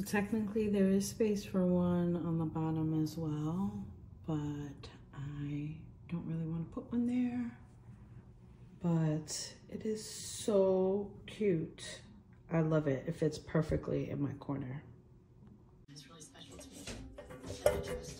So technically there is space for one on the bottom as well, but I don't really want to put one there. But it is so cute. I love it. It fits perfectly in my corner. It's really special to me.